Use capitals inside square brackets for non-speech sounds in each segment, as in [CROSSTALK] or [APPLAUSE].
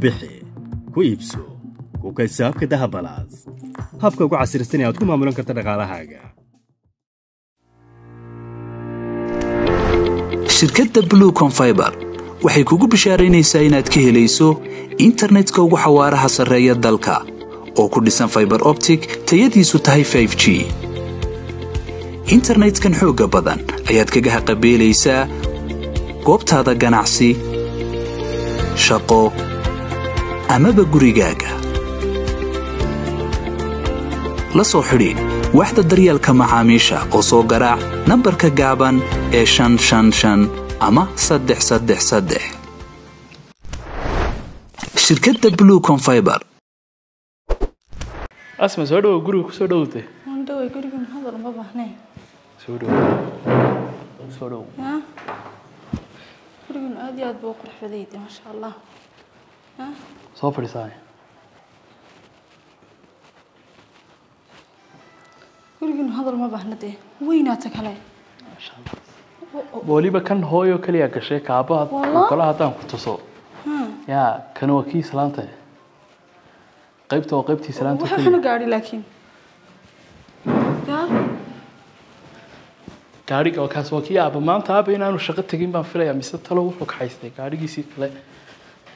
bixi ku iibso kuka hisaabka dahabalaas habka ugu casirsan ee aad ku maamulan karta dhaqaalahaaga shirkadda blue confiber waxay kugu bishaaraynaysaa inaad ka helayso internetka ugu xawaaraha sarreeya dalka oo ku dhisan fiber optic tayadiisu tahay g internetkan xoogga badan ayaad kaga haqabeelaysaa goobtaada ganacsi shaqo amaba gurigaaga la soo xidhiidh waaxda daryeelka macaamiisha oo soo garaac nambarka gaaban ee shan shan shan ama saddex saddex saddex shirkadda blue confiber asma soo dhawow guriga ku soo dhowtay gurigan hadal ma baahneen soo dhow soo dhow gurigan aad iyo aad buu qurxbaday masha allah صفر صحيح gurigan hadal ma baahna dee weynaata kale weliba kan hooyo kaliya gashay kaabaha kale haddaan ku tuso yaa kan waa kii islaanta qaybta waa qaybtii islaanta waxa xuna gaari laakiin gaariga waa kaas waa kii aaba maanta aaba inaanu shaqo tegin baan filayaa mise talo wuxuu kaxaystay gaarigiisii kale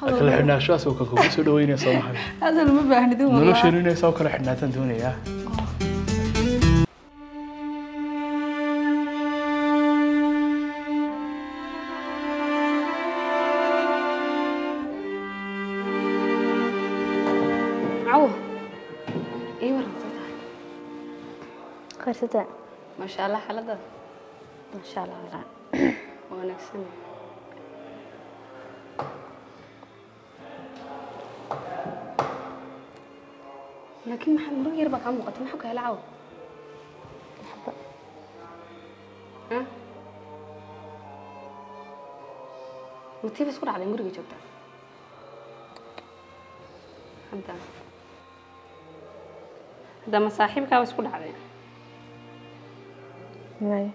kala xidhnaashahaas oo kale kugu soo dhaweynaysa maxay hadda lama baahnidin walaa nolosheenu inay soo kala xidhnaataan doonayaa ما شاء الله حلقة ما شاء الله ونكسنها laakiin maxaa murug yar baa kaa muuqata maxaa ka hela caawa waxba matiibis ku dhacday guriga joogta hadda hadda ma saaxiibkaaba isku dhacday may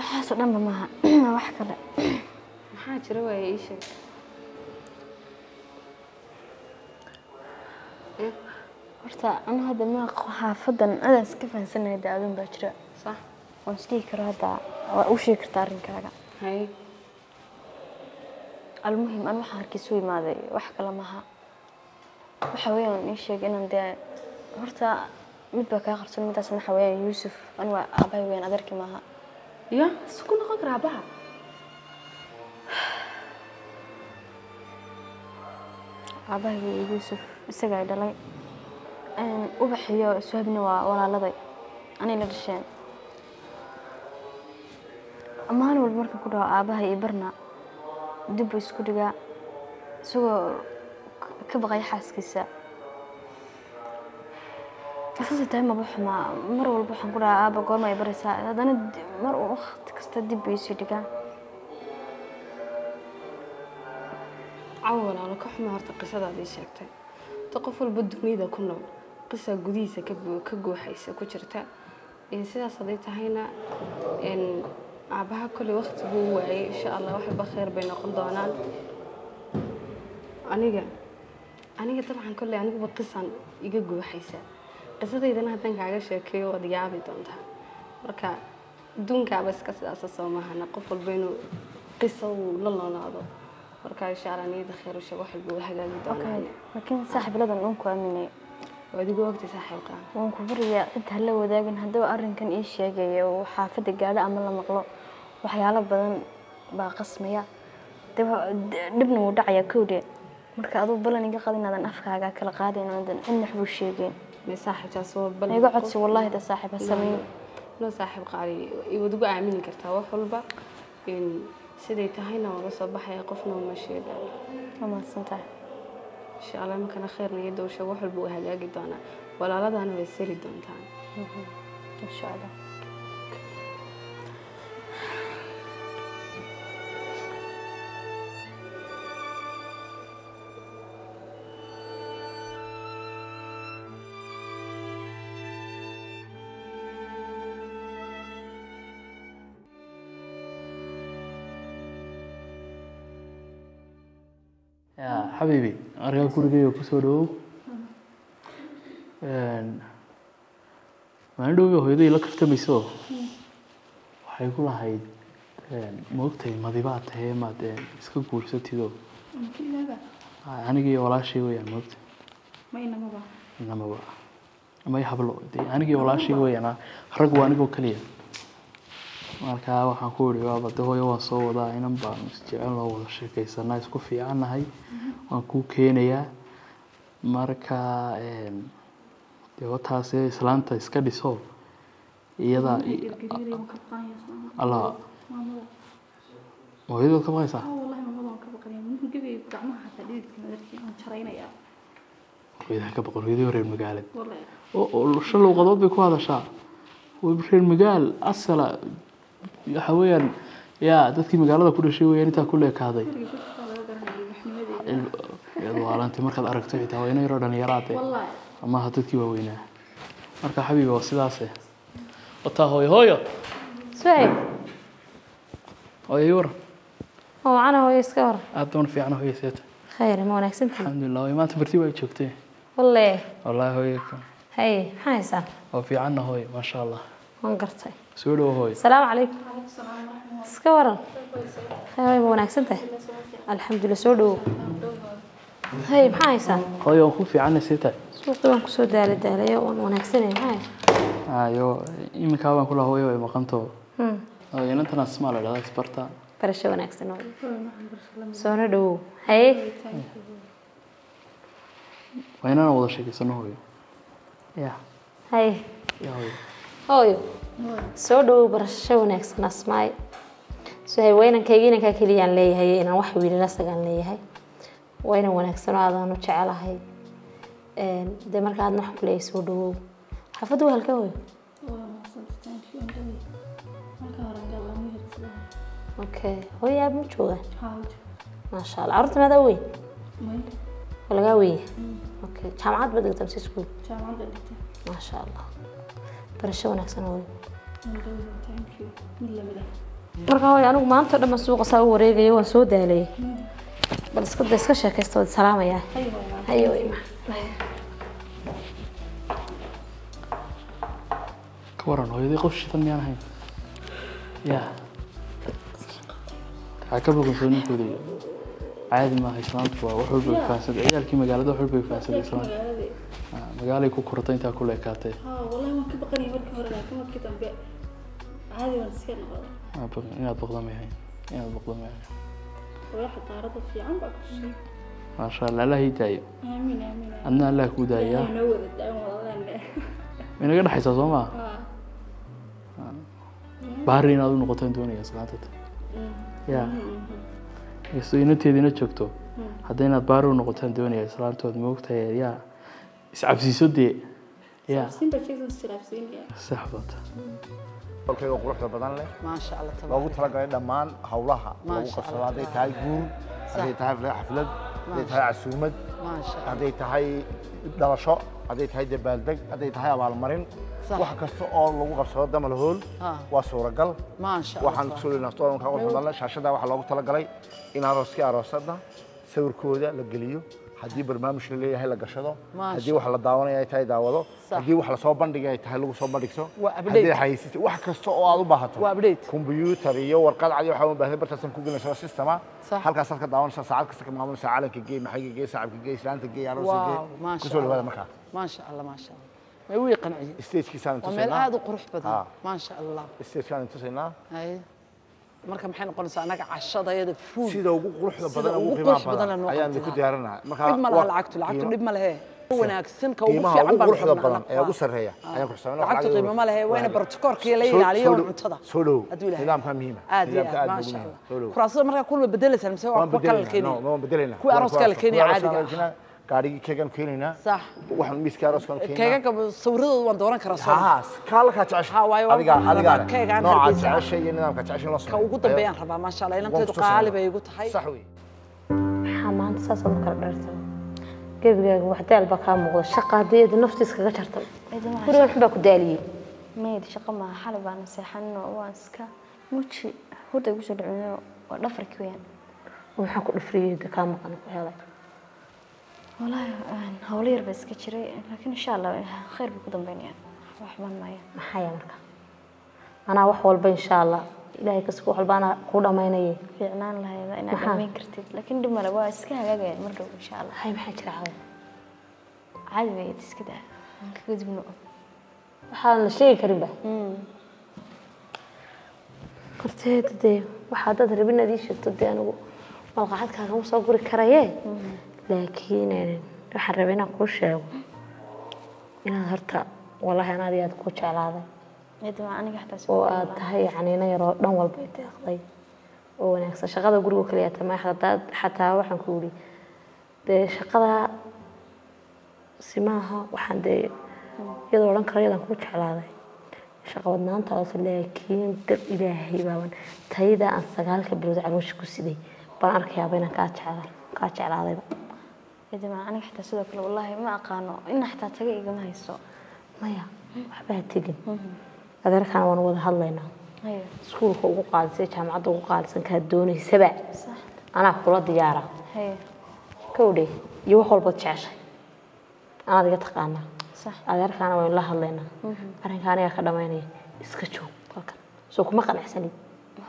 waxaasoo dhanba maaha wax kale maxaa jira waaye ii sheeg horta ana hadda ma xaafadan adaa iska fahansanahay daawin baa jira sax waan isdhihi karo hadda waa u sheegi kartaa arrinkaaga hay almuhim an waxaa harkiisu yimaaday wax kale maaha waxa weeyaan ii sheeg inaan dee horta mid baa kaa qarsoon midaasna waxa weeyaan yuusuf an waa aabahay weeyaan adeerkii maaha ya isku noqon kara aabaha aabahay weeye yuusuf isagaa dhalay ubax iyo suhabna waa walaaladay anay la dhasheen maalin walba markan ku dhaho aabaha iyo barna dib dibbu isku dhigaa isagoo ka baqaya xaaskiisa saasay tahay maba xumaa mar walba waxaan ku dhahaa aabba goorma ay baraysaa haddana mar uu wakti kasta dib buu isii dhigaa caw walaalo ka xumaa horta qisadaad ii sheegtay ta qof walba duniyada ku nool qisaa gudihiisa ka gooxaysa ku jirta sidaas hadday tahayna aabbaha kolley wakti buu waayay insha allah waxba khayr bay noqon doonaan aniga aniga dabcan kolley aniguba qisaan iga guuxaysa qisadaydana haddaan kaaga sheekeeyo waad yaabi doontaa marka adduunkaaba iska sidaasa soo qof walba inuu qiso uu la loonaado marka insha niyada khayr u sheeg wax walba uu hagaagi doonaa laakiin saaxibiladan uun ku waad igu saaxiibka waan ku baryaa cid hala wadaagin haddaba arrinkan ii sheegaya oo xaafadda gaadho ama la maqlo waxyaalo badan baa qasmaya dhibna wuu dhacaya kowdhe marka aduu balan iga qad afkaaga kala qaadayn oodan cidna waxbuu sheegeen iga codsi wallaahi da saaxiib ha sameyn no saaxiib qaali waad ugu aamini kartaa wax walba siday tahayna waan la soo baxaya qofna uma sheega waa إن شاء الله مكان خير نجد وشوح البو هلاقي أنا ولا لا أنا بيسيري دون تاني إن شاء الله حبيبي ariga gurigeyga kusoo dhawow maalin dhowgi hooyaday la kaftamayso waxay ku lahayd ma ogtahay madibaa tahee maad iska guursatido anigii walaashay weyaan maogta inamaba may hablo de anigii walaashay weyaan rag waa anigoo keliya markaa waxaan ku iri waaba de hooyo waan soo wadaa inan baan isjecel oo wada sheekeysanaa isku fiicannahay waan kuu keenayaa marka de wataas islaanta iska dhiso iyada alla hooyadood ah, ka baqaysaa reer magaalad shal luuqadood bay ku hadashaa reer magaal asala waxa weeyaan yaa dadkii magaalada ku dhashay weeyaan intaa ku leekaaday iyadoo alaantii markaad aragto xitaa waa ina yaroo dhalinyaraate ama aha dadkii waaweynaa marka xabiiba waa sidaase wataa hooyo hooyo sucayb hooyo ii waran oo wacana hooyo iska waran aad doon fiicana hooyo seeta khayr ma wanaagsantii alxamdulilah hooyo maanta bartii waa joogtee walle wallaahi hooyo haye maxaa haysaa oo fiicanna hooyo maasha allah waan gartay soo dhawahooy asalaamu calaykum iska waran wayba wanaagsan tahay alxamdulila soo dhawow hay maxaa haysaa hooy waan ku fiicana sii tahay suuqii waan kusoo daaladaalaya waan wanaagsanaya maxaa haysaa ayo iminkaa baan kulaha hooyo way maqantoo inantan asmaa la dhahda isbarta barasho wanaagsan soona dhawow haye waa inaan wada sheegaysano hooyo ya haye hooyo soo dhawow barasho wanaagsan asmaay sohay waynankayga inankaa keliyaan leeyahay inaan wax wiilila sagaan leeyahay waynan wanaagsan oo aadaan u jecelahay dee marka aadna waxaan ku soo dhawow xaafaddu waa halka hooyo okay hooyo aab ma joogaan maasha allah carruurtan adaa weyn lagaa wenya mm. okay jaamacad ba dhigtan mise iskuul maasha allah barasho wanaagsan hooyo markaa anigu maanta o dhan baan suuqa saa u wareegaya waan soo daalaya bal iska da iska sheekaysta waad salaamayaa hayo kawaran hooyadii qof shidan miyaan ahayn ya waxaa ka bogan sooninkooda caadi maaha islaamtu waa wax walba fahansan ciyaalkii magaalada wax walba fahansan islaamtu magaalay ku kortay intaa ku leekaatay baqanaya markii hore laakiin markii dambe caadi waan iska noqday inaad boqdo mayahay inaad boqdo mayahay walaxa daarada fiican baa ka shay maasha allah allah ii daayo aamin aamin adna allah kuu daaya noo wada daayan walaalane way naga dhexaysaa soo maa bahari inaad u noqotaan doonayas maanta mm-hmm. ya mm-hmm. inkastoo inateeda ina joogto mm. hadda inaad bahari u noqotaan doonaya islaantood moogtahay ya iscabsiiso dee lkeyga quruxda badan leh loogu talagalay dhammaan hawlaha lagu qabsado hadday tahay guur hadday tahay xaflad hadday tahay casuumad hadday tahay dhalasho hadday tahay dabaaldeg hadday tahay abaalmarin wax kasta oo lagu qabsado damal hool waa suuragal waxaan kusoo leenastoonka qurux badan leh shaashadaa waxaa loogu talagalay in arooskii aroosadda sawirkooda la geliyo هدي برمامش اللي هلا قشره هدي وحلا داونة يا تاي داودو هدي وحلا صوبان دي يا تاي لو صوبان ديكسو هدي حيسيت وحكة سو على بحاته وابديت كمبيوتر يو ورقات عادي وحاول بهذا بس اسم كوجل نشر سيستما هلك اسات كداون شر ساعات كسر كمعمول ساعات كجي محيج جي ساعة كجي سلانت كجي عروس كجي كسر هذا مكان ما شاء الله ما شاء الله ما هو يقنعني استيج كيسان تسينا ومن هذا قروح بدن ما شاء الله استيج كان تسينا مرك محين قلنا سأناك عشرة يد فول سيدا وقروح بدنا وقروح بدنا نوقف أيام كنت يارنا مكان ما لها العقد العقد اللي ما لها وين أكسن كو ما وقروح بدنا يا قصر هي أيام كنت سامي العقد اللي ما لها وين برتكور كي لي عليهم تضع سولو أدوية كلام كان مهم أدوية ما شاء الله كراسي مرك كل بدلة سلم سوى وكل الكيني ما بدلنا كل أرسك الكيني عادي gaarigii keegan keenaynaa sax waxaan miiska aroskan keenaynaa keeganka sawiradood waan dooran karaa soo haas ka halka jeceshay adiga adiga keegan nooca jeceshay iyo nidaamka jeceshay la soo ugu dambeeyaan rabaa maasha Allah ilanteedu qaali bay igu tahay sax weey maxaa maanta saas ugu kala dheersan gebigaaga wax daal baa kaa muuqda shaqa hadeeda naftiis kaga jartay guriga waxbaa ku daaliyey mayd shaqa maaha xali baan seexanno waan iska muji hurda igu soo dhacinayo waa dhafarki weyaan waxaa ku dhafriyey kaa maqan ku helay والله howlo yar baa iska jiray laakiin insha allah khayr buu ku dambeynaya wax iman maayo maxaaya marka anaa wax walba insha allah ilaahay kas wax walba anaa ku dhamaynayay fiicnaan lahayd inaad dhamayn kartid laakiin dhib male waa iska hagaagayaan mar dhow insha allah hay maxaa jira caawa caadi bay iska daa aan ka gudubno waxaan la sheegi karinba horteeda dee waxaa dad rabin inaad ii sheegto dee anigu malqacad kaagama soo guri karayee laakiin waxaan rabay inaan kuu sheego inaad horta walahi an adiga aad ku jeclaaday oo aad tahay yani ina yaroo dhan walba deeqday oo wanaagsan shaqada guriga kaliya tamaaxda xataa waxaan ku yidhi dee shaqada si maaha waxaan dee iyadoo odhan karo iyadaan ku jeclaaday shaqa wadnaantaas laakiin dab ilaahay baaban tayada aan sagaalka bilood caruusha ku siday baan arkayaaba inaan kaa jeclaadayba cidhibaa aniga xitaa sidoo kale wallaahi ma aqaano ina ataa taga igama hayso maya waxbaa tegin mm-hmm. adeerkaan waan wada hadlaynaa iskuulka ugu qaadisay jaamacadda ugu qaadisan kaa doonaysaba anaa kula diyaara kawdhe iyo wax walbood jeceshay anaad iga taqaanaa adeerkaana waynu la hadlaynaa mm-hmm. arrinka anigaa ka dhamaynaya iska joog halkan soo kuma qanacsanin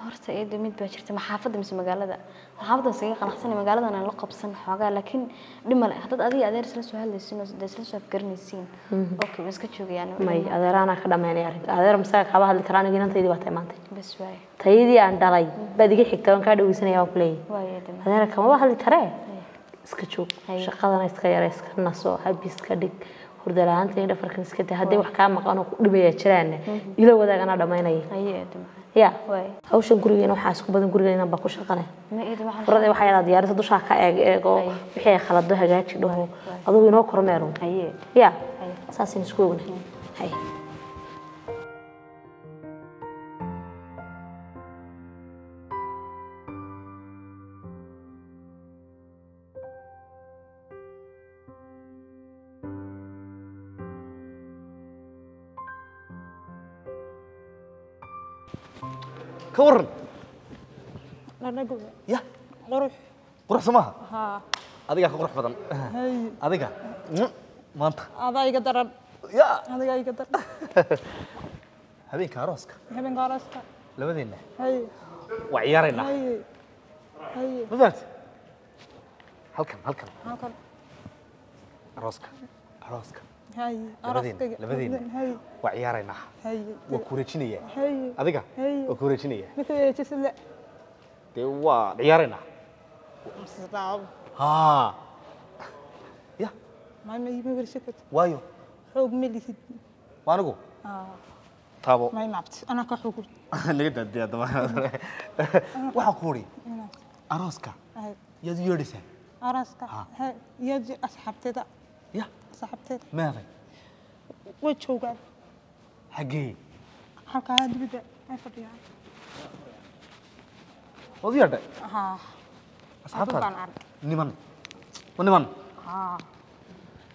horta eedo mid baa jirta maxaafadda mise magaalada maxaafadda isaga qanacsanay magaaladan aan la qabsan xoogaa laakiin dhimale haddaad adiga adeer isla soo hadlaysiin oo dee isla soo afgaranaysiin okay waa iska joogayaan may adeer anaa ka dhamaynay arrinta adeer masaga kaaba hadli karaa aniga inantaydii baa taimaantay bas waaye tayadii aan dhalay baad iga xigtay waan kaa dhaweysanaya waan ku leeyahay adeer kamaba hadli karee iska joog shaqadana iska yara iska naso habis ka dhig hurda la-aanta indha farkinskata hadday wax kaa maqanoo ku dhibaya jiraanna mm-hmm. ilo wadaagana dhamaynaya ya hawshan gurigeen waxaa isku badan gurigeenan baa ku shaqane furada waxaa yadhaa diyaarisa dushaa ka eeg eego wixii ay khalado hagaaji dhaho adugu inoo kormeero ya saasaan isku ognahay ثور ya qurux somaha adigaa ka qurux badan adiga maanta adaa iga daran ya adigaa iga daran habeenka arooska habeenka arooska labadeenna waa ciyaaraynaa ma fahamti halkan halkan halkan arooska arooska labadeen waa ciyaaraynaa waa ku wareejinaya adiga waa ku wareejinaya dee waa ciyaaraynaa haa ya waayo xoog ma lihid waa anigu taabo naga daadiya dabaan waxaa ku uri arooska yaad u yeedhaysaa arooska yaad asxaabteeda saaxiibteed maaqay way joogaan xaggee halkaa dibadda ay fadhiyaan ood yadhe asxaabtaan niman waa niman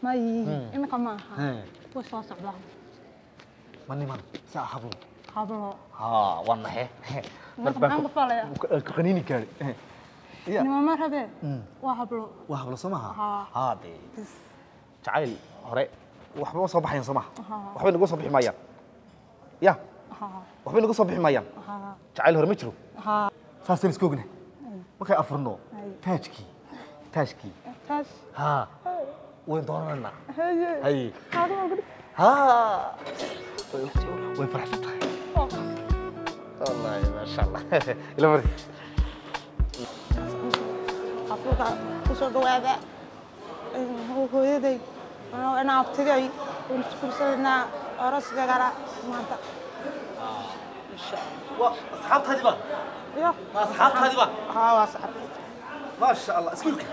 ma yihiin iminka ma aha way soo socdaan ma niman saa hablo hablo haa waa naxe qaniini gaadhi nimama rabee waa hablo waa hablo soo maha haa dee jacayl hore waxbama soo baxayan soomaha waxbay nagu soo bixi maayaan ya waxbay nagu soo bixi maayaan jacayl hore ma jiro saasaan iska ognahay markay afurno taajkii taajkii ha wayn doonananaa hay ha way faraxsan tahay والله ما شاء الله الى مرة أفريقيا كسر دوابة هو هو يدي أنا وقتي ونسكب سنة أرس جعرا مانتا إن شاء الله وأصحابك هذي بقى يا أصحابك هذي بقى ها آه، أصحابك ما شاء الله سكولك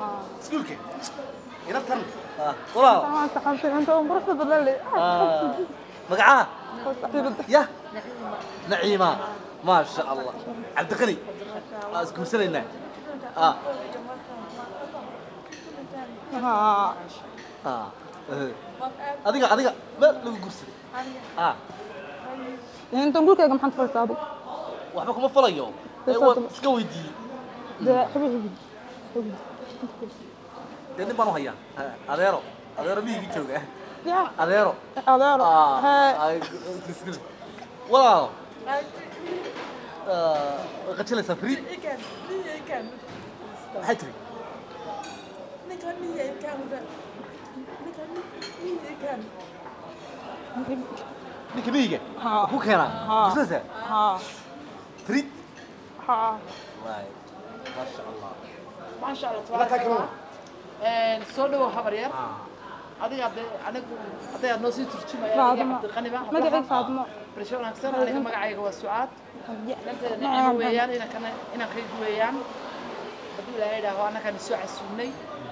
آه. سكولك إلى ترن آه. والله أنا أصحابك أنت أمبرس بدللي مقعة يا نعيمة ما شاء الله عبد الغني أسكم سنة آه adiga adiga meel lagu guursaday intan gurkayga maxaan faltaa adiga waxba kuma falayo iska weydiiyey dee xubin xubin xubin dee nin baan u hayaa adeero adeero miyigi jooga adeero adeero walaalo way qajilaysaa frid maxay tiri ninka niya kan ninka miyiga ku keenaa dusasa trid wallahi masha allah masha allah tabaaraka allah een soo dhawow habar yar adiga hadee anigu hadee aad noo sii turjumaya cabdiqani ba magaciga faadmo barasho wanaagsan aniga magacayga waa sucaad danteeda weeyaan inaan kaga guweeyaan hadduu ilaahay idhaaho annakaan isoo casuumnay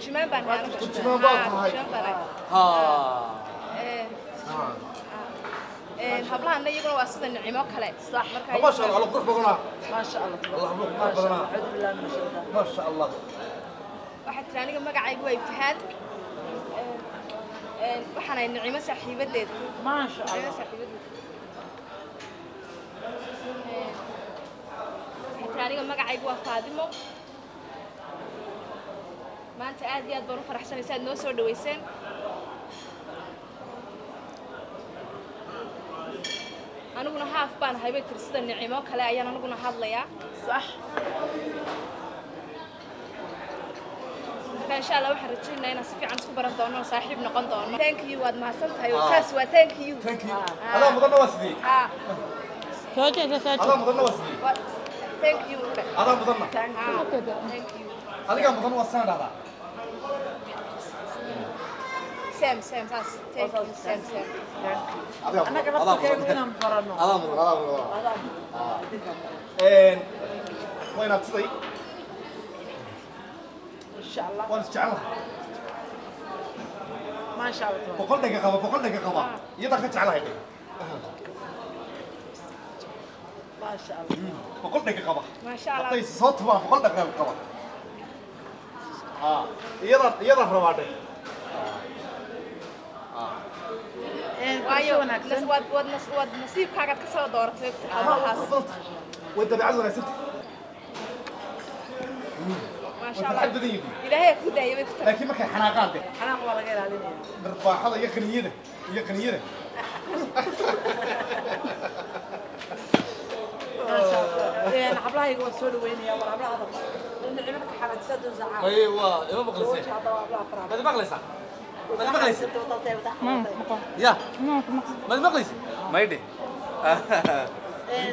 Türkçümen ben vermiştim. Türkçümen bak. Ha, Türkçümen bak. Ha. hablaha anna iyaguna waa sida nicimo kale ma sha allah alla qurux badanaa ma sha allah allah ma qurux badanaa ma sha allah waxaa tira aniga magacaygu waa ibtihaad waxaan ahay nicimo saaxiibadeed ma sha allah waxaa tira aniga magacaygu waa faadimo maanta aad iyo aad baan u faraxsanay si aad noo soo dhaweyseen aniguna haaf baan ahay bay tiri sida nicimo kale ayaan aniguna hadlayaa sax marka insha allah waxaan rajaynayaa inaan si fiican isku baran doono oo saaxiib noqon doono thank you waad mahadsan tahay saas waa thank you thank you adaa mudanna waa sidii soo jeeda soo jeeda adaa mudanna waa sidii thank you adaa mudanna thank you adiga mudan waa saan dhahdaa same same saas take you same same annaga laftirkeenu inaan barano adaa mudan adaa mudan adaa mudan waa inaad siday insha allah waan is jecel lahaa maasha allah boqol dhaga qaba boqol dhaga qaba iyadaa ka jeclahay maasha allah boqol dhaga qaba maasha allah hadday soo tubaan boqol dhaga qaba iyadaa iyadaa rabaa dhag waayo waad nasiibkaagaad ka soo dooratay waxaas wada bacad wanaagsanta ilaahay ku daaya way ku tagay laakiin markay xanaaqaan de xanaaq waa laga ilaalinaya marbaaxada iyo qaniyada iyo qaniyada حبلاهيك وصول ويني ولا حبلاها لأن عمرك حبت سد وزعل أيوة ما بقلسة ما بقلسة ما المغلسي يا ما المغلسي ما يدي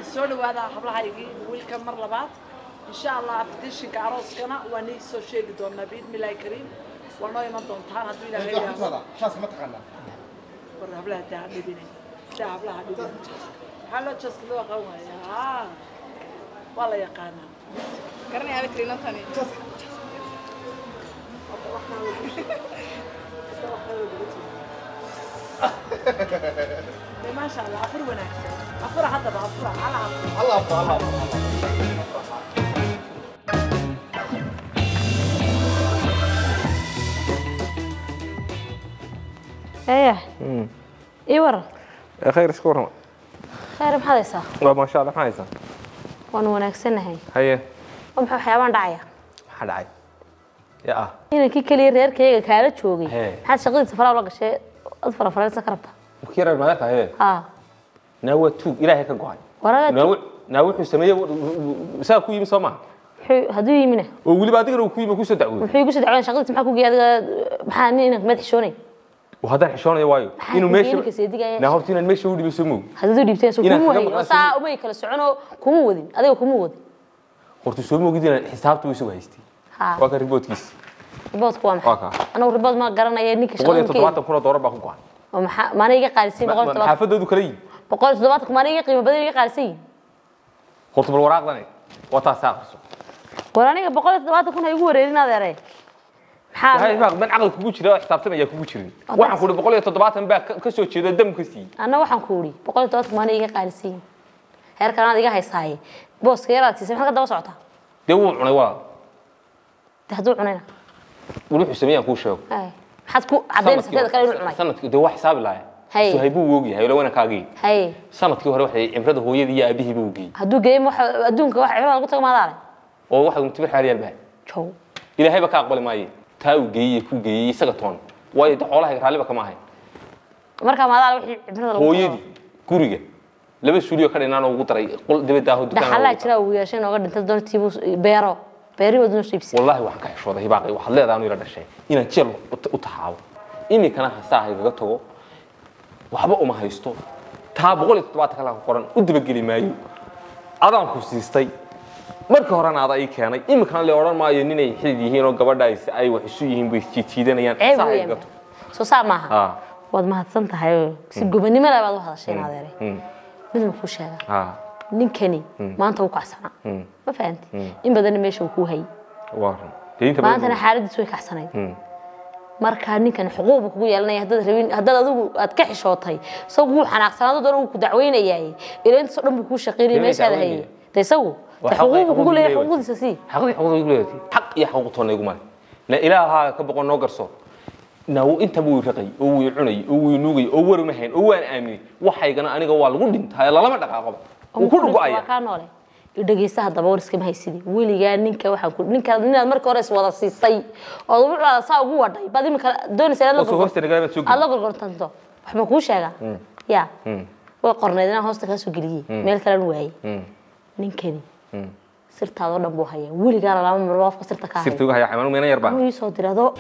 سوري وهذا حبل هايجي ويلكم مرة بعد إن شاء الله أفتشك عروس كنا وأني سو شيء دون نبيد ملاي كريم والله يوم دون تان هدو إلى غير هذا شاس ما تقلنا برا حبل هدا حبيبيني دا حبل حبيبيني حلا شاس لو قوي آه والله يقانا كرني على كرينا ثاني [LAUGHS] ما شاء الله عفر وناكسة عفر حتى بعفر على عفر الله عفر الله عفر ايه اي ورا خير شكورهم خير محايسة ما شاء الله محايسة وان وناكسنها هي ومحو حيوان دعية دعيه inaan kii kaliya reerkayga kaala joogay maxaad shaqadiisa faraha la gashay ad farafaraysan ka rabta kii reer madarka haye naa waa tuug ilaahay ka go-ay naa wuxuu sameeyey saa ku yimi soo maha hadduu yimina oo weliba adigana ku yimi kusoo dacwooday wuxuu igu soo dacwooday shaqadiisa maxaa kugeey adiga maxaa nin inaan madax xishoonay وهذا حشانه وايو انه ماشي نا هورتي انه ماشي ودي بسمو هذا ديبتي سو كومو هي سا امي كلا سكونو كومو ودين اديو كومو ودين هورتي سو مو غيدين حسابته ويسو هيستي waa ka riboodkiis riboodku waa maxay anagu ribood ma garanaya ninka boqol iyo toddobaatan kun oo doolar baa ku go-an maana iga qaalisay boqol toddobaatan xaafadoodu kala yihin boqol iyo toddobaatan kun maana iga qiimo badan iga qaalisay yihin horta bal waraaqdan waa taas aqriso war aniga boqol iyo toddobaatan kun ha igu wareerin adeere man caqli kugu jira xisaabtamaya kugu jirin waxaan kuhi boqol iyo toddobaatan baa ka soo jeeda damka sii anna waxaan ku ihi boqol iyo toddobaatan maana iga qaalisay heer kalanaad iga haysaaye booska yaraad siisay maxaad ka daba socotaa dee wuu cunay walaal haduu cunayna wuxuu sameeyay ku sheego hay maxaad ku cadeyn sanadka kale inuu cunay sanadku de wax xisaab lahayn hay soo haybuu woog yahay lawana kaagii hay sanadkii hore waxay cimrada hooyadii iyo aabihii buu geeyay haduu geeyay wax adduunka wax cimrada ku tagmaadaale oo waxa uu tibir xariir baa jow ilaahay ba ka aqbali maayo taa uu geeyay ku geeyay isaga toon way xoolaha raaliba kama ahayn marka maadaale wixii cimrada lagu hooyadii guriga laba suuliyo ka dhinaan ugu daray qol dibadda ah dukaan dhaxalaa jira uu yeeshay nooga dhintay doontii beero beeri waad noo sheegaysaa wallahi waxaan ka xishooday baaqay waxaad leedahay anuu ila dhashay inaan jeel u taxaabo iminkana hasaaha igaga tago waxba uma haysto taa boqol iyo toddobaatan kalaa ku qoran u dibageli maayo adaan ku siistay markii horena ada ii keenay iminkana le odhan maayo ninay xidid yihiin oo gabadha ay wax isu yihiin bay tiitiidanayaan hasaaha igaga tago soo saa maaha waad mahadsan tahay si gobannimo leh baad u hadashay inaad eray mid ma kuu sheegaa ninkani maanta wuu kacsanaa ma fahamti in badanna meesha uu ku hayay maantana xaaladiis way kacsanayd markaa ninkan xuquuqbu kugu yeelanaya haddaad rabin haddaad adigu aad ka xishootay isagu wuu xanaaqsanaado dhan uu ku dacweynayaayay ilaintaasoo dhan buu kuu shaqaynaya meeshaada hayay de isagu xuquuqbu kugu leeyahay xuquuqdiisa sii xaqdii xuquuqda ugu leeyahay xaq iyo xaquuq toona igu male la ilaahaaga ka boqon noo garso naawo intaba wuu raqay oo wuu cunay oo wuu nuugay oo wari ma hayn oo waan aaminay waxaygana aniga waa lagu dhintaay lalama dhaqaaqoba kudhugo-aya dhegeysa haddaba war iskama haysidin weligaa ninka waxaan ku ninka ninaad marka hore iswada siisay oo wuxuu saa ugu wadhay baad imika doonaysa inaad la gorgortanto waxba kuu sheegaa ya way qornayd inaan hoosta kaa soo geliyey meel kalen waaye ninkani sirtaadoo dhan buu hayaa weligaana lama marba qofka sirta kaa sirta uga haya xamaan umeena yarbaa soo dirado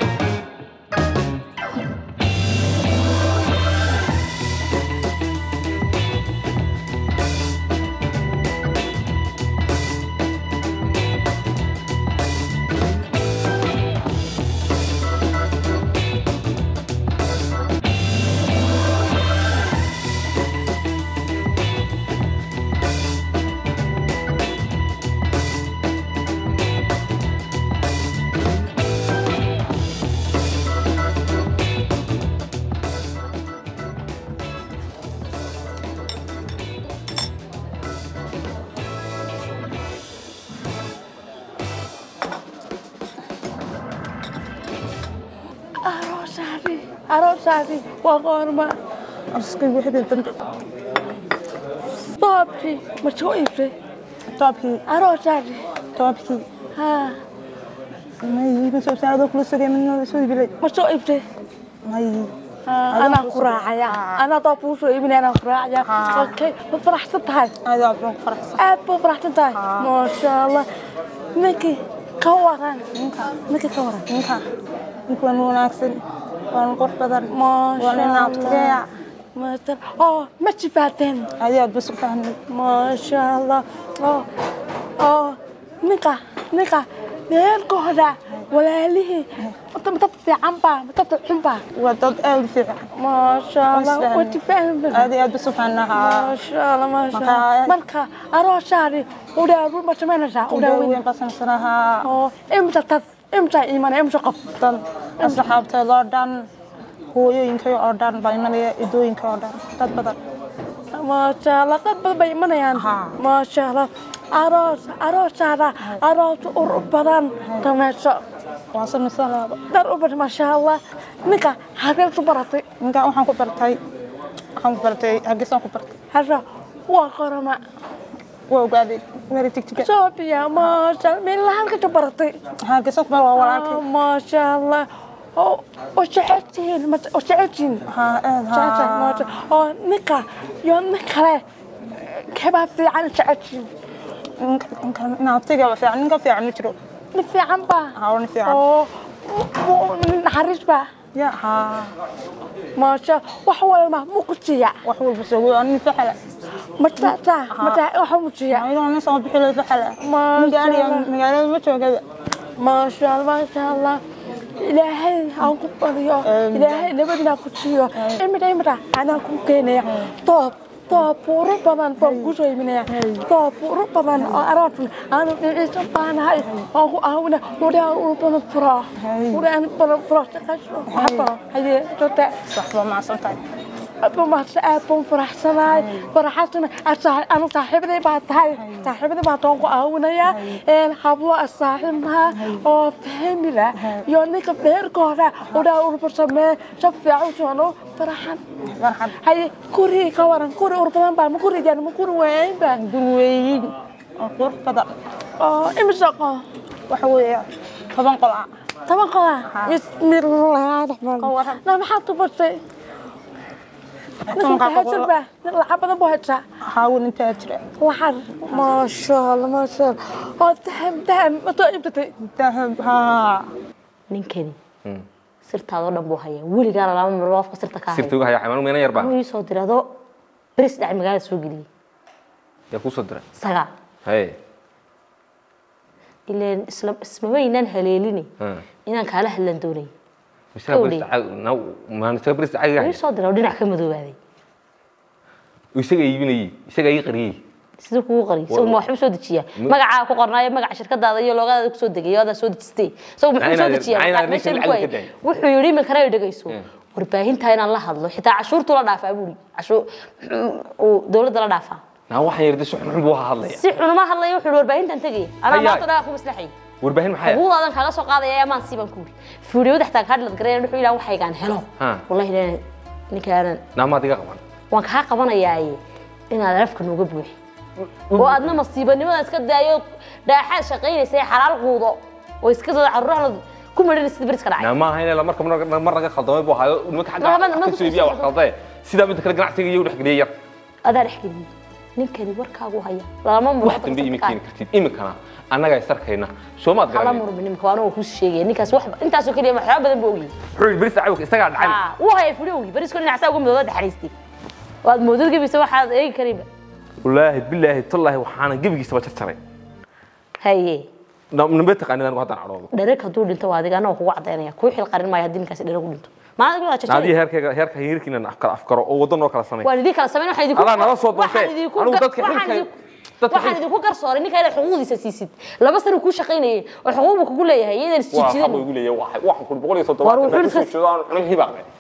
شعبي وغربة أرسكي وحدي تنك طابتي مشويفة طابتي أروتاري طابتي ها ما يجي مسوي سنة دوك لسه من سوي بلاد مشويفة ما يجي أنا كراعية أنا طابوس ابني أنا كراعية أوكي بفرحت تاي أنا بفرحت أبو فرحت تاي ما شاء الله مكي كوران مكي كوران مكي كوران مكي كوران ونقول بدل ما ونلعب دراع ما تب... اه ماشي فيها تاني هذه بس فيها ما شاء الله اه اه نقع نقع دير كهرة ولا ليه انت متطفي عمبا متطفي حمبا وتط الف ما شاء الله وانت فاهم هذه بس فيها ما شاء الله ما شاء الله مركا اروح شاري ولا اروح ما شمعنا شاري ولا وين قسم صراحه اه امتى تطفي imtaa iimanay imshaqaf dhan im saxaabteedoo dhan hooyooyinkay oo dhan baa imanaya idooyinka oo dhan dad badan maasha allah dad badan bay imanayaan maasha allah aroos aroosaada aroos ur badan dhameysho dar ubar maasha allah ninka hageen ku baratay ninka waxaan ku bartay waxaan ku bartay hageesaan ku bartay hasha waa qorama يا waa ogaaday martigtiga soofiya maasha meela halka bartay halkaas ma waa walaalkay maasha allah وشعبتين وشعبتين ها إيه، ها ها نكا يوم نكره كباب في عن شعبتين نعطيك نعم، في عن نكا في عن نشرو نفي عن با ها نفي عن نحرج با يا ها ما شاء وحول ما مو كتيا يعني. وحول بسوي أنا فعلا مرتاح مرتاح waxaan u jiyaa ayadoo ma soo bixi leedo xala ma gaariyo magaalada ma joogada ma sha Allah ma sha Allah ilaahay aan ku bariyo ilaahay nabadna ku jiyo imida imida ana ku keenaya top top uru badan baan ku soo iminaya top uru badan oo araafun aanu dhiciso baanahay oo ku aawna wadaa uru badan furaa wadaa badan furaa shaqo xabba hayee tota saxba ma santahay أبوم فرحتنا فرحتنا أنا صاحبتي بعتهاي صاحبتي بعتهم قاونا إن حبوا الصاحبها أو فهمي له يعني كبير كهذا وده أوربسمة شوف عوجانو فرحان فرحان هاي كوري كوارن كوري أوربسمة بام كوري جان مكوري وين بام دوين أقول كذا آه إمشاقة وحوي طبعا قلعة طبعا قلعة بسم الله الرحمن الرحيم نعم، أنا ما حاطة بس lacag badan buu heshaa haawun intaa jira lacag maasha allah maasha allah oo dahab dahab ma soo iibsatay dahab haa ninkani sirtaadoo dhan buu hayaa weligaana laba mar oofka sirta ka sirta uga haya xamaanu meena yarbaa wuu soo dirado beris dhac magaalada soo geliyay yaa ku soo diray sagaa hay ileen isla isma weynaan haleelini inaan kaala hadlan doonay isaga iibinayay isaga ii qariyay siduu kugu qariyay isagu ma waxba soo dejiyaa magacaa ku qornaayo magaca shirkadaada iyo loogadaada kusoo degayo adaa soo dejistay isagu muxuu soo dejiyaa wuxuu yidhi iminkana ay dhegayso warbaahintaa inaan la hadlo xitaa cashuurtuu la dhaafaa buuri dowladda la dhaafaa naa waxaan yidhi si xunxun buu hadlaya si xunuma hadlaya wuxuu yidhi warbaahintaan tegaya anaa maanta dhagaa ku maslaxaya warbaahin maxay awoodaadan kaga soo qaadaya amaan siiban kuuri fuuriyada xitaa ka hadlad gareeyaan wuxuu ilaa waxaygaan helo wallahi ilaa ninkaanan naamaad iga qaban waan kaa qabanayaa inaad afka nooga buuxi oo aadna masiibanimada iska daayo dhaaxaad shaqaynaysa xalaal quudo oo iska dada caruurahna ku marinaysid bariis ka dhacay maaha inay marka mar naga khaldamay buu ahaayo nimanka xagga ka soo iibiya wax khaldaye sidaa midda kale ganacsiga iyo u dhexgeliyay yar adaa dhexgeliyay ninkani warkaagu haya lalama muuqato wax dambe ima keeni kartid imikana أنا جايز تركينا شو ما تقولين؟ أنا ربنا مكوانو كل شيء يعني كاس واحد أنت عسو كده ما حياه بدن حلو بريس عيوك استقال عيني آه وهاي فلوجي بريس كلنا عساو قوم دولة حريستي وهذا موجود جيبي سوا حاضر أي كريمة والله بالله تالله وحنا جيبي سوا تشتري هاي نعم نبيت قاعدين نقول هذا العروض دريك هدول أنت وهذا أنا وهو عاد يعني كل حيل قرن ما يهدين كاس دريك هدول ما أقول هذا شيء هذه هيرك هيرك هيركين أنا أفكر أفكره أو وضنه كلا سمين وحديك كلا سمين وحديك كلا سمين وحديك كلا سمين وحديك كلا سمين وحديك كلا سمين وحديك كلا سمين وحديك كلا سمين وحديك كلا سمين وحديك كلا سمين وحديك كلا سمين وحديك كلا سمين وحديك كلا سمين وحديك كلا سمين وحديك كلا سمين وحديك كلا سمين وحديك waxaan idinku garsooray ninka inaad xuquuqdiisa siisid laba sanu kuu shaqaynayay oo xuquuqbu kugu leeyahay iyo inaan isjijidinboqol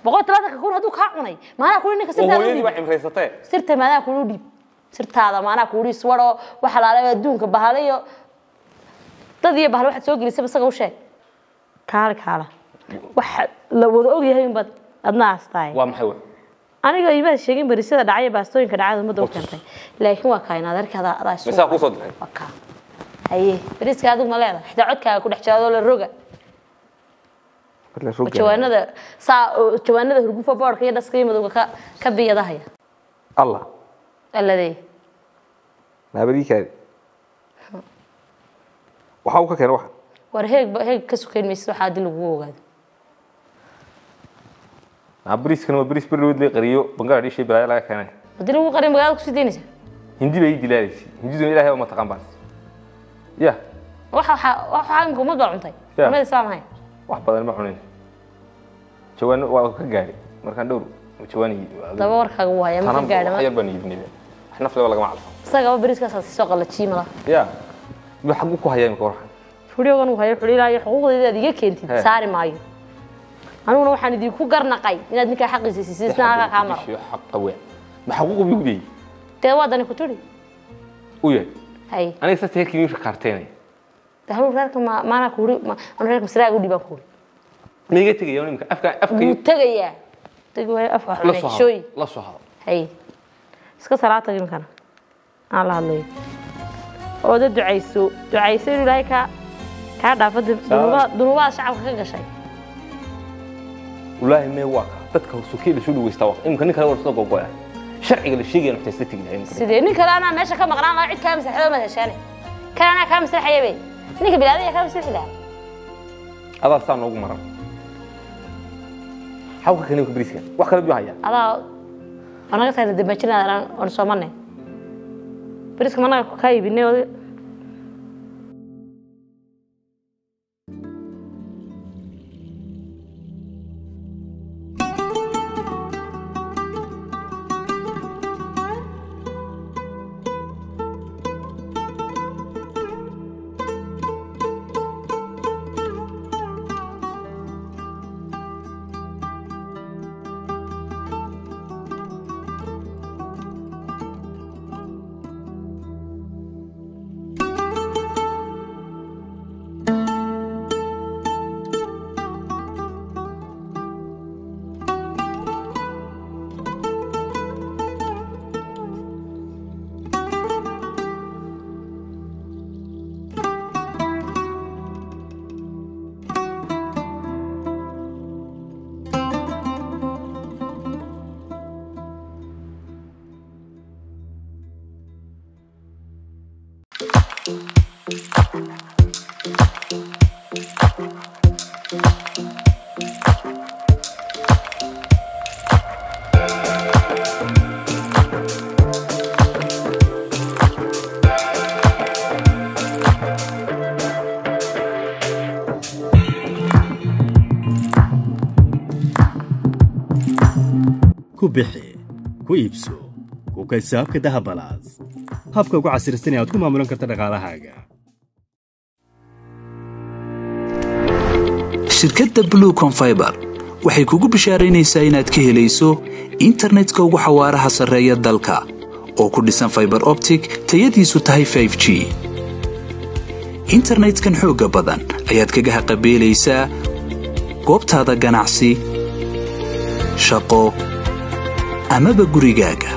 labaatanka kun hadduu kaa cunay maanaa kuli ninka sirta maanaa kulu dhiib sirtaada maanaa kuli iswaro waxalaala adduunka bahalayo dad iyo bahal waxaad soo gelisay isaga u sheeg kaale kaala waxa la wada ogyahay unbaad adna aastaaye waa maxay aniga imaa sheegin berisada dhacaya baastooyinka dhacada ummadda u keentay laakiin waa kaa inaad arkada adaa misaa kusoo diray waa kaa haye beriska adigu ma leedahay xitaa codkaaga ku dhex jira adoo la roga jawaanada saa jawaanada hurgufa boodhka iyo dhaska iyo madowga ka ka biyadahaya allah alladee naabadii kaadi waxaa uu ka keena waxa war heeg heeg ka sukeyn maysid waxaa haddii lagugu ogaado abriskan waa bris berwood la qariyo bangladesh iyo balaayo laga keenay badina ugu qarin magaalada kusii daynaysa hindi bay dilaalaysa hindiduna ilaahay uma taqaan baas ya waxa waxa imka umad baa cuntay cunada saa mahay wax badan ma cunayn jawaan waa ka gaadhay markaan dhowr jawaanigii daba warkaaga waaya ma gaadhay ma yar baan iibnay wax naflaba lagama calfo isagaba bariskaasaa sii soo qalajiyey mala ya ma xag u ku hayaa imka warxan xudhiyoogan uu hayo xudhiilaayo xuquuqdeeda aad iga keentid saari maayo أنا وحنا دي كوجر نقي إن أدنى كحق سيسيس ناقة كامرة. شو حق قوي؟ بحقوق بيودي. تلو هذا نكتوري. وين؟ هاي. أنا إذا سهر كنيش كارتيني. تهرو فرق ما ما أنا كوري ما أنا فرق مسرع كوري بقول. ميجي تيجي يوم يمكن أفكا أفكا. متجي يا. تيجي أفا. لا صهاب. لا صهاب. هاي. سك سرعة تيجي مكان. الله الله. هذا دعيسو دعيسو لايكا كار دافد دنوا دنوا شعب خير شيء. والله ما واقع تدك وسكي لشو دويستا واقع يمكن نكلا ورسنا قوقع شرعي للشيء أنا بتستيقظ يمكن سيدي نكلا أنا ماشي كم غرام ما عد كام سحرة ما تشاني كان أنا كام سحرة يبي نك بلادي كام سحرة هذا صار نوع مرة حاول كنيو كبريسك وحكلا بيهايا هذا أنا قلت أنا دمشقنا أنا أنا سومني بريسك ما أنا كايبيني bixi ku iibso ku kayso dahabalaas habka ugu casirsan ee aad ku maamulan karta dhaqaalahaaga shirkadda blue confiber waxay kugu bishaaraynaysaa inaad ka helayso internetka ugu xawaaraha sarreeya dalka oo ku dhisan fiber optic tayadiisu tahay g internetkan xoogga badan ayaad kaga haqabeelaysaa goobtaada ganacsi shaqo amaba gurigaaga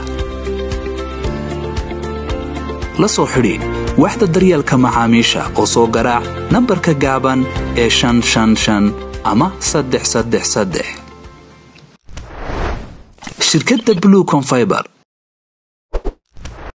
la soo xidhiidh waxda daryeelka macaamiisha oo soo garaac nambarka gaaban ee shan shan shan ama saddex saddex saddex shirkadda blue confiber